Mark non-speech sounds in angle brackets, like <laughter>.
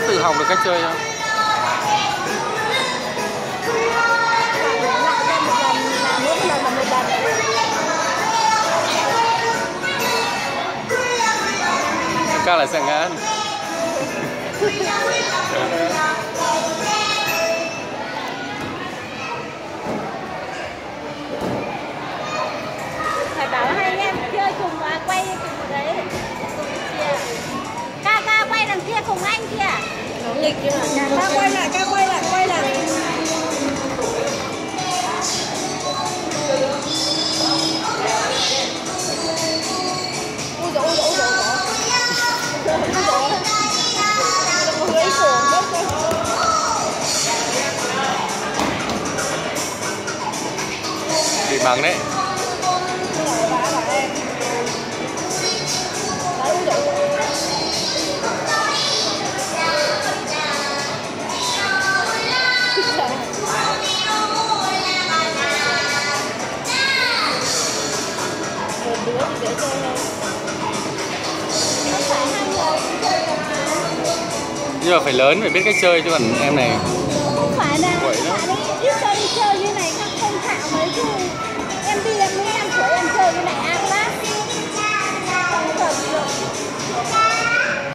sẽ tự học được cách chơi không? các là sẽ ngán. <laughs> Nó nghịch mà. Quay lại, ca quay lại, quay lại. Ui dồi, ui dồi, ui dồi, ui dồi. Rồi. Bị mắng đấy. Đứa thì chơi hơn. Nhưng mà phải lớn, phải biết cách chơi chứ còn em này